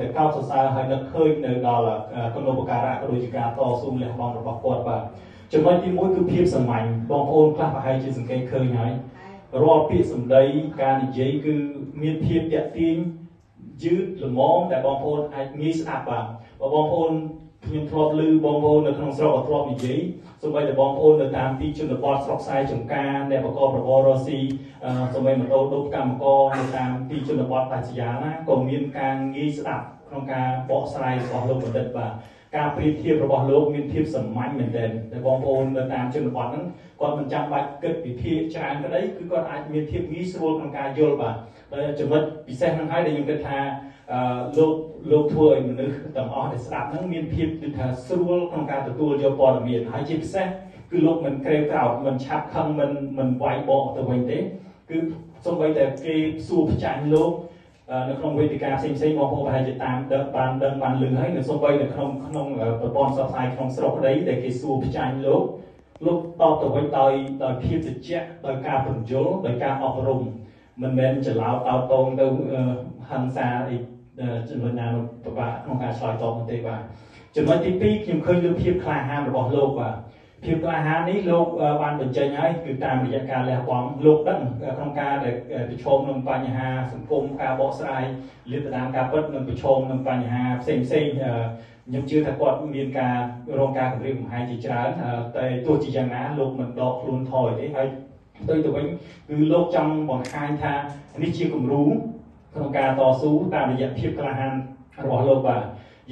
ដែលកោតសរសើរហើយនឹកឃើញនៅដល់គុណូបការៈក៏ដូចជាការតស៊ូលះបង់របស់គាត់បាទចំណុចទី1គឺភាពសាមញ្ញបងប្អូនខ្លះប្រហែលជាសង្កេតឃើញហើយរាល់ពាក្យសម្ដីការនិយាយគឺមានភាពតាក់ទាញយឺតល្មមដែលបងប្អូនអាចងាយស្ដាប់បាទបើបងប្អូន ខ្ញុំធ្លាប់ឮបងប្អូននៅក្នុងស្រុកក៏ធ្លាប់និយាយសូម្បីតែបងប្អូននៅតាមទីជនបទស្រុកខ្សែចំការអ្នកបកបរបររស៊ីសូម្បីម៉ូតូដុបកម្មករនៅតាមទីជនបទដាច់ស្រយាលណាក៏មានការងាយស្ដាប់ក្នុងការបកស្រាយរបស់លោកបណ្ឌិតបាទការប្រៀបធៀបរបស់លោកមានភាពសាមញ្ញមែនទែនតែបងប្អូននៅតាមជនបទហ្នឹងគាត់មិនចាំបាច់គិតវិភាគច្រើនក្តីគឺគាត់អាចមានភាពងាយស្រួលក្នុងការយល់បាទតែចំណុចពិសេសហ្នឹងហើយដែលខ្ញុំគិតថា លោកលោកធ្វើឲ្យមនុស្សទាំងអស់ដែលស្ដាប់ហ្នឹងមានភាពគឺថាស្រួលក្នុងការទទួលយកព័ត៌មានហើយជាពិសេសគឺលោកមិនក្រេវក្រោធមិនឆាប់ខឹងមិនមិនវាយបកទៅវិញទេ គឺសូម្បីតែគេសួរផ្ចាញ់លោកនៅក្នុងវេទិកាផ្សេងផ្សេងបងប្អូនប្រហែលជាតាមដឹងបានដឹងបានលឺហើយនៅសូម្បីនៅក្នុងក្នុងប្រព័ន្ធផ្សព្វផ្សាយក្នុងស្រុកក្តីដែលគេសួរផ្ចាញ់លោកលោកតបទៅវិញដោយដោយភាពត្រជាក់ដោយការបញ្យលដោយការអប់រំមិនមែនច្រឡោតតោតងទៅហិង្សាអី ចំណុចណាពិបាកក្នុងការឆ្លើយតបទេបាទចំណុចទី2ខ្ញុំឃើញលើភាពក្លាហានរបស់លោកបាទភាពក្លាហាននេះលោកបានបញ្ចេញហើយគឺតាមរយៈការលះបង់លោកដឹងក្នុងការដែលប្រឈមនឹងបញ្ហាសង្គមការបកស្រាយលិទ្ធតាមការពិតនិងប្រឈមនឹងបញ្ហាផ្សេងផ្សេងខ្ញុំជឿថាគាត់មានការរងការគម្រាមកំហែងជាច្រើនតែទោះជាយ៉ាងណាលោកមិនដកខ្លួនថយទេហើយផ្ទុយទៅវិញគឺលោកចង់បង្ហាញថានេះជាគំរូ ក្នុងការតស៊ូតាមរយៈភាពក្លាហានរបស់លោកបាទ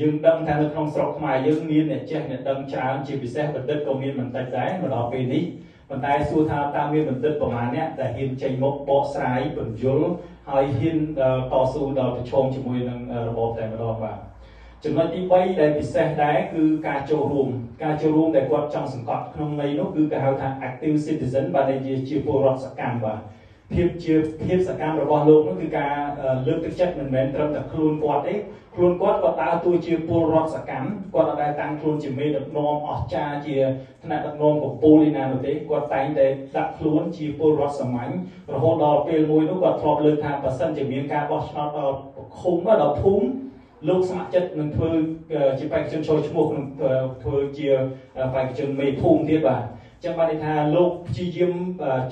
យើងដឹងថានៅក្នុងស្រុកខ្មែរយើងមានអ្នកចេះអ្នកដឹងច្រើនជាពិសេសបណ្ឌិតក៏មានមិនតិចដែរមកដល់ពេលនេះប៉ុន្តែសួរថាតើមានបណ្ឌិតប្រមាណអ្នកដែលហ៊ានចេញមុខបកស្រាយបញ្យលហើយហ៊ានតស៊ូដល់ប្រឈមជាមួយនឹងរបបតែម្ដងបាទចំណុចទី3ដែលពិសេសដែរគឺការចូលរួមការចូលរួមដែលគាត់ចង់សង្កត់ក្នុងន័យនោះគឺគេហៅថា active citizen បាទដែលជាពលរដ្ឋសកម្មបាទ ភាពជាភាពសកម្មរបស់លោកនោះគឺការលើកទឹកចិត្តមិនមែនត្រឹមតែខ្លួនគាត់ទេខ្លួនគាត់ក៏ដើរតួជាពលរដ្ឋសកម្មគាត់អត់ដែលតាំងខ្លួនជាមេដឹកនាំអស្ចារ្យជាថ្នាក់ដឹកនាំកម្ពុជាឯណានោះទេគាត់តែងតែដាក់ខ្លួនជាពលរដ្ឋសាមញ្ញរហូតដល់ពេលមួយនោះគាត់ធ្លាប់លើកថាបើសិនជាមានការបោះឆ្នោតដល់ឃុំដល់ភូមិលោកស្ម័គ្រចិត្តនឹងធ្វើជាបេក្ខជនចូលឈ្មោះក្នុងធ្វើជាបេក្ខជនមេភូមិទៀតបាទចឹងបានន័យថាលោកព្យាយាម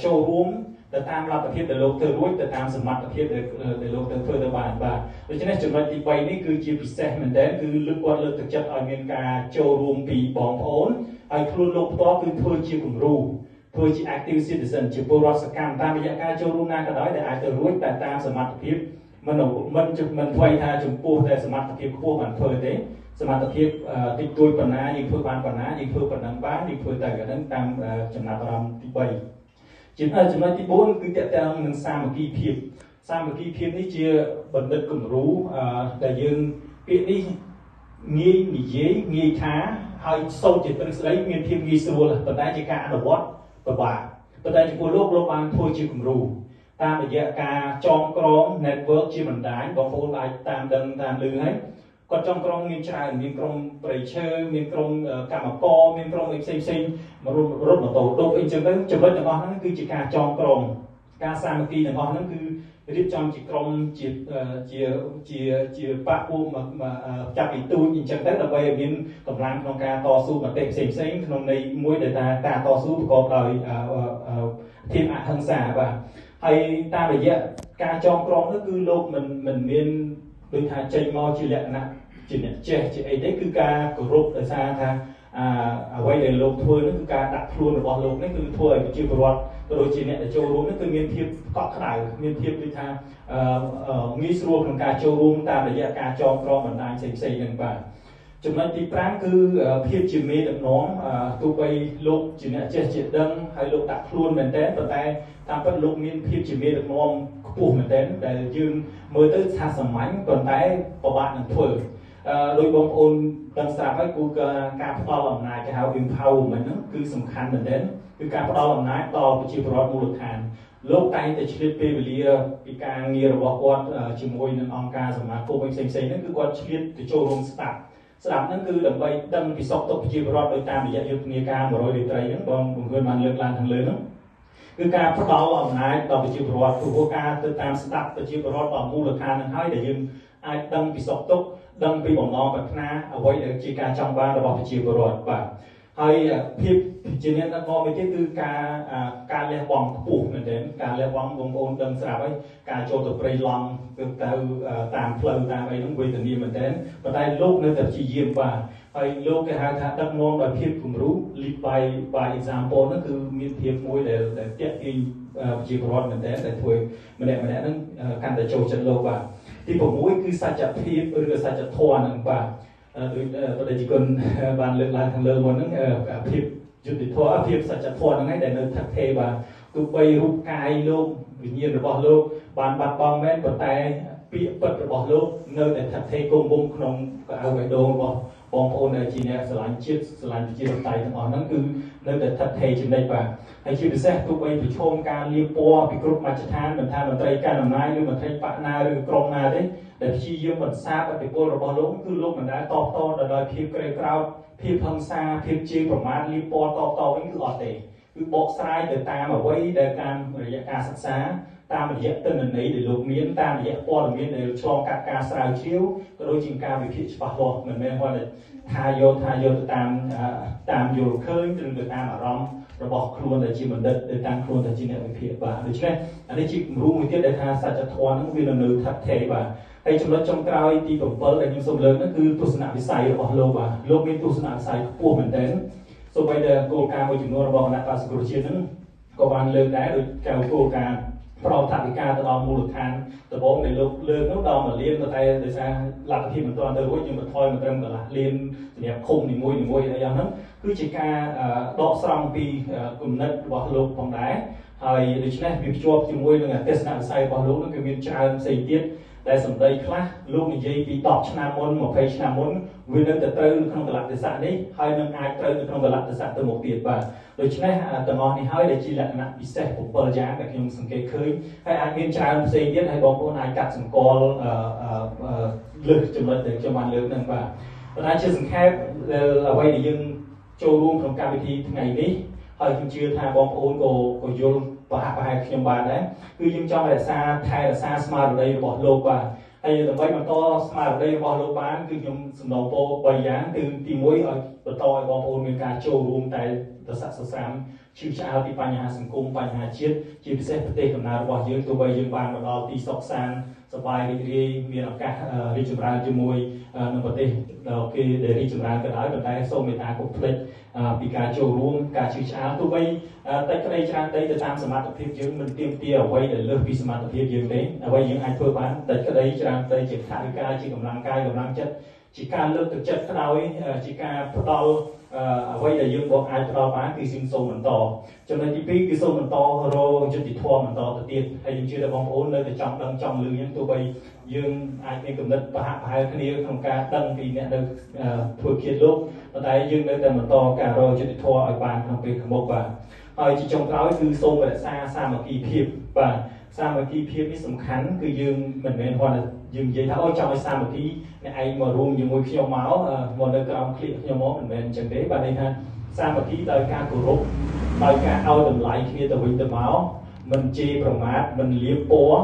ចូលរួម ទៅតាមលទ្ធភាពដែលលោកធ្វើរួចទៅតាមសមត្ថភាពដែលលោកទៅធ្វើទៅបានបាទដូច្នេះចំណុចទី3នេះគឺជាពិសេសមែនទែនគឺលើកគាត់លើកទឹកចិត្តឲ្យមានការចូលរួមពីបងប្អូនហើយខ្លួនលោកផ្ទាល់គឺធ្វើជាគំរូធ្វើជា active citizen ជាពលរដ្ឋសកម្មតាមរយៈការចូលរួមណាក៏ដោយដែលអាចទៅរួចតែតាមសមត្ថភាពមិនមិនមិនថ្មីថាចំពោះតែសមត្ថភាពខ្ពស់បានធ្វើទេសមត្ថភាពតិចតួចប៉ុណ្ណាយើងធ្វើបានប៉ុណ្ណាយើងធ្វើប៉ុណ្ណឹងបានយើងធ្វើតែហ្នឹងតាមចំណាប់អារម្មណ៍ទី3 ចំណុចចំណុចទី4គឺតកតងនឹងសាមគ្គីភាពសាមគ្គីភាពនេះជាបណ្ឌិតគំរូដែលយើងពាក្យនេះងាយនិយាយងាយថាហើយសូត្រជាទ្រឹស្ដីមានភាពងាយស្រួលប៉ុន្តែជាការអនុវត្តពិបាកប៉ុន្តែចំពោះលោកលោកបានធ្វើជាគំរូតាមរយៈការចងក្រង network ជាបណ្ដាញបងប្អូនអាចតាមដឹងតាមលឺហើយ គាត់ចង់ក្រុមមានច្រើនមានក្រុមប្រៃឈើមានក្រុមកម្មករមានក្រុមអីផ្សេងផ្សេងមករត់ម៉ូតូដុបអីចឹងទៅចំណុចទាំងអស់ហ្នឹងគឺជាការចងក្រងការសាមគ្គីទាំងអស់ហ្នឹងគឺរៀបចំជាក្រុមជាជាជាជាបាក់ពួកចាប់ពីទូចអញ្ចឹងទៅដើម្បីឲ្យមានកម្លាំងក្នុងការតស៊ូមតិផ្សេងផ្សេងក្នុងន័យមួយដែលថាការតស៊ូប្រកបដោយធានអហិង្សាបាទហើយតាមរយៈការចងក្រងនោះគឺលោកមិនមិនមាន ដូចថាចេញមកជាលក្ខណៈជាអ្នកចេះជាអីទេគឺការគោរពដោយសារថាអាអ្វីដែលលោកធ្វើនោះគឺការដាក់ខ្លួនរបស់លោកនេះគឺធ្វើឲ្យប្រជាពលរដ្ឋក៏ដូចជាអ្នកដែលចូលរួមនេះគឺមានភាពកក់ក្ដៅមានភាពដូចថាងាយស្រួលក្នុងការចូលរួមតាមរយៈការចងក្រងបណ្ដាញផ្សេងផ្សេងហ្នឹងបាទចំណុចទី5គឺភាពជាមេដឹកនាំទោះបីលោកជាអ្នកចេះជាដឹងហើយលោកដាក់ខ្លួនមែនតើប៉ុន្តែតាមពិតលោកមានភាពជាមេដឹកនាំ ខ្ពស់មែនទែនដែលយើងមើលទៅថាសាមញ្ញប៉ុន្តែពិបាកនឹងធ្វើអឺដោយបងប្អូនដឹងស្រាប់ហើយគូការផ្ដល់អំណាចគេហៅ empowerment ហ្នឹងគឺសំខាន់មែនទែនគឺការផ្ដល់អំណាចដល់ប្រជាពលរដ្ឋមូលដ្ឋានលោកតែងតែឆ្លៀតពេលវេលាពីការងាររបស់គាត់ជាមួយនឹងអង្គការសមាគមផ្សេងៗហ្នឹងគឺគាត់ឆ្លៀតទៅចូលរួមស្ដាប់ស្ដាប់ហ្នឹងគឺដើម្បីដឹងពីសុខទុក្ខប្រជាពលរដ្ឋដោយតាមរយៈយុទ្ធនាការ100រាត្រីហ្នឹងបងបង្កើនបានលើកឡើងខាងលើហ្នឹង គឺការផ្ដល់អំណាចដល់ប្រជាពលរដ្ឋព្រោះការទៅតាមស្ដាប់ប្រជាពលរដ្ឋដល់មូលដ្ឋាននឹងហើយដែលយើងអាចដឹងពីសុខទុក្ខដឹងពីបំណងប្រាថ្នាអ្វីដែលជាការចង់បានរបស់ប្រជាពលរដ្ឋបាទហើយភាពជាអ្នកដឹកនាំនេះគឺការការលះបង់ខ្ពស់មែនទែនការលះបង់បងប្អូនដឹងស្រាប់ហើយការចូលទៅព្រៃឡង់ទៅទៅតាមផ្លូវតាមអីហ្នឹងវេទនាមែនទែនប៉ុន្តែលោកនៅតែព្យាយាមបាទ ហើយលោកគេហៅថាដឹកនាំដោយភាពគំរូ lead by by example ហ្នឹងគឺមានភាពមួយដែលដែលតាក់ទាញប្រជាពលរដ្ឋមែនទែនដែលធ្វើម្នាក់ម្នាក់ហ្នឹងកាន់តែចូលចិត្តលោកបាទទី6គឺសច្ចភាពឬសច្ចធម៌ហ្នឹងបាទដោយបដិជនបានលើកឡើងខាងលើមុនហ្នឹងភាពយុត្តិធម៌ភាពសច្ចធម៌ហ្នឹងឯងដែលនៅថឹកថេរបាទទោះបីរូបកាយលោកវិញ្ញាណរបស់លោកបានបាត់បង់មែនប៉ុន្តែពាក្យពិតរបស់លោកនៅតែថឹកថេរគង់វង្សក្នុងកៅអៅបេះដូងរបស់ បងប្អូនដែលជាអ្នកស្រឡាញ់ជាតិស្រឡាញ់ប្រជាធិបតេយ្យទាំងអស់ហ្នឹងគឺនៅតែថិតថេរចំណិចបាទហើយជាពិសេសទោះបីប្រឈមការលៀបពណ៌ពីគ្រប់មជ្ឈដ្ឋានមិនថាមន្ត្រីការអំណាចឬមន្ត្រីបកណាឬក្រុមណាទេដែលព្យាយាមបន្សាបឥទ្ធិពលរបស់លោកគឺលោកមិនដែលតបតដល់ដោយភាពក្រីក្រោធភាពហិង្សាភាពជេរប្រមាថលៀបពណ៌តបតវិញគឺអត់ទេគឺបកស្រាយទៅតាមអ្វីដែលតាមរយៈការសិក្សា តាមរយៈទិន្នន័យដែលលោកមានតាមរយៈព័ត៌មានដែលឆ្លងកាត់ការស្រាវជ្រាវក៏ដូចជាការវិភាគច្បាស់លាស់មិនមែនគាត់ថាយកថាយកទៅតាមតាមយល់ឃើញឬទៅតាមអារម្មណ៍របស់ខ្លួនដែលជាបណ្ឌិតទៅតាមខ្លួនដែលជាអ្នកវិភាគបាទដូច្នេះអានេះជាគំរូមួយទៀតដែលថាសច្ចធម៌ហ្នឹងវានៅថិតថេរបាទហើយចំណុចចុងក្រោយទី7ដែលខ្ញុំសូមលើកហ្នឹងគឺទស្សនវិស័យរបស់លោកបាទលោកមានទស្សនវិស័យខ្ពស់មែនទែនសូម្បីតែគោលការណ៍មួយចំនួនរបស់គណៈបាសង្គ្រោះជាតិហ្នឹងក៏បានលើកដែរដូចកៅគោលការណ៍ ប្រមថវិកាទៅដល់មូលដ្ឋានដំបូងដែលលោកលើកនោះដល់មួយលានតែដោយសារលទ្ធភាពមិនទាន់ទៅរួចយើងបន្ថយមកត្រឹមកន្លះលានសម្រាប់ឃុំនីមួយនីមួយអីយ៉ាងហ្នឹងគឺជាការដកស្រង់ពីគំនិតរបស់លោកផងដែរហើយដូច្នេះវាភ្ជាប់ជាមួយនឹងទស្សនវិស័យរបស់លោកនឹងគឺមានច្រើនផ្សេងទៀត ដែលសម្ដីខ្លះលោកនិយាយពី10ឆ្នាំមុន20ឆ្នាំមុនវានៅតែត្រូវក្នុងកលៈទេសៈនេះហើយនឹងអាចត្រូវនៅក្នុងកលៈទេសៈទៅមុខទៀតបាទដូច្នេះទាំងអស់នេះហើយដែលជាលក្ខណៈពិសេស7យ៉ាងដែលខ្ញុំសង្កេតឃើញហើយអាចមានច្រើនផ្សេងទៀតហើយបងប្អូនអាចកាត់សម្គាល់លើសចំណុចដែលខ្ញុំបានលើកហ្នឹងបាទប៉ុន្តែជាសង្ខេបអ្វីដែលយើងចូលរួមក្នុងកម្មវិធីថ្ងៃនេះហើយខ្ញុំជឿថាបងប្អូនក៏ក៏យល់ ប្រហាក់ប្រហែលខ្ញុំបានដែរគឺយើងចង់រក្សាថែរក្សាស្មារតីរបស់លោកបាទហើយដើម្បីបន្តស្មារតីរបស់លោកបានគឺខ្ញុំសំណូមពរ3យ៉ាងគឺទី1ឲ្យបន្តឲ្យបងប្អូនមានការចូលរួមតែប្រសាសស្រាមឈឺឆ្អាលពីបញ្ហាសង្គមបញ្ហាជាតិជាពិសេសប្រទេសកំណើតរបស់យើងទោះបីយើងបានមកដល់ទីសុខសាន្ត សប្បាយរីករាយមានឱកាសរីកចម្រើនជាមួយនឹងប្រទេសគេដែលរីកចម្រើនក៏ដោយប៉ុន្តែសូមមេត្តាកុំភ្លេចពីការចូលរួមការជឿឆ្អាលទោះបីតិចក្តីច្រើនតីទៅតាមសមត្ថភាពយើងមិនទៀមទាអ្វីដែលលើសពីសមត្ថភាពយើងទេអ្វីយើងអាចធ្វើបានតិចក្តីច្រើនតីជាថវិកាជាកម្លាំងកាយកម្លាំងចិត្តជាការលើកទឹកចិត្តក្រោយជាការផ្ដល់ អ្វីដែលយើងបងអាចផ្ដល់បានគឺយើងសូមបន្តចំណុចទី2គឺសូមបន្តរកយុត្តិធម៌បន្តទៅទៀតហើយយើងជឿថាបងប្អូននៅតែចង់ដឹងចង់លឺយ៉ាងទោះបីយើងអាចមានគំនិតប្រហាក់ប្រហែលគ្នាក្នុងការដឹងពីអ្នកនៅធ្វើគៀតលោកប៉ុន្តែយើងនៅតែបន្តការរកយុត្តិធម៌ឲ្យបានក្នុងពេលខាងមុខបាទហើយជាចុងក្រោយគឺសូមរក្សាសាមគ្គីភាពបាទ សាមគ្គីភាពនេះសំខាន់គឺយើងមិនមែនគ្រាន់តែយើងនិយាយថាអូចង់ឲ្យសាមគ្គីអ្នកឯងមករួមជាមួយខ្ញុំមកមកនៅក្រោមឃ្លៀកខ្ញុំមកមិនមែនអញ្ចឹងទេបាទន័យថាសាមគ្គីដោយការគោរពដោយការឲ្យតម្លៃគ្នាទៅវិញទៅមកមិនជេរប្រមាថមិនលៀបពណ៌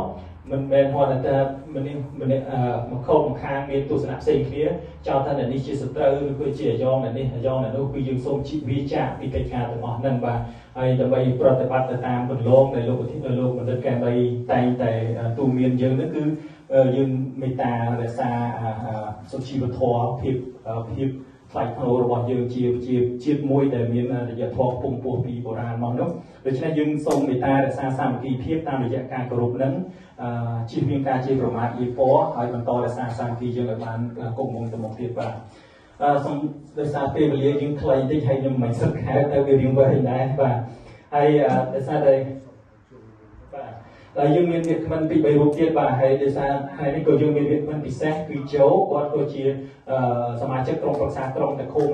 មិនមែនហត់តែម្នាក់ម្នាក់មកខុសម្ខាងមានទស្សនៈផ្សេងគ្នាចោទថាអ្នកនេះជាសត្រូវឬក៏ជាអាយ៉ងអ្នកនេះអាយ៉ងអ្នកនោះគឺយើងសូមជីវាចាពីកិច្ចការទាំងអស់ហ្នឹងបាទហើយដើម្បីប្រតិបត្តិទៅតាមគន្លងដែលលោកលោកបណ្ឌិតកែមដីតែងតែទូមានយើងហ្នឹងគឺយើងមេត្តារក្សាសុជីវធម៌ភាពភាពថ្លៃថ្នូររបស់យើងជាជាជាតិមួយដែលមានរយៈធម៌ពងពោះពីបុរាណមកនោះដូច្នេះយើងសូមមេត្តារក្សាសាមគ្គីភាពតាមរយៈការគោរពនឹង ជៀសវាងការជាប្រមាថយីពណ៌ហើយបន្តរក្សាសាមគ្គីយើងឲ្យបានគង់វង្សទៅមុខទៀតបាទអឺសូមដោយសារពេលវេលាយើងខ្លីតិចហើយខ្ញុំមិនសឹកខែទៅវារៀងវែងដែរបាទហើយដោយសារតែហើយយើងមានវាគ្មិនពី3រូបទៀតបាទហើយដោយសារហើយនេះក៏យើងមានវាគ្មិនពិសេសគឺជោគាត់ក៏ជាសមាជិកក្រុមប្រឹក្សាក្រុមតកូ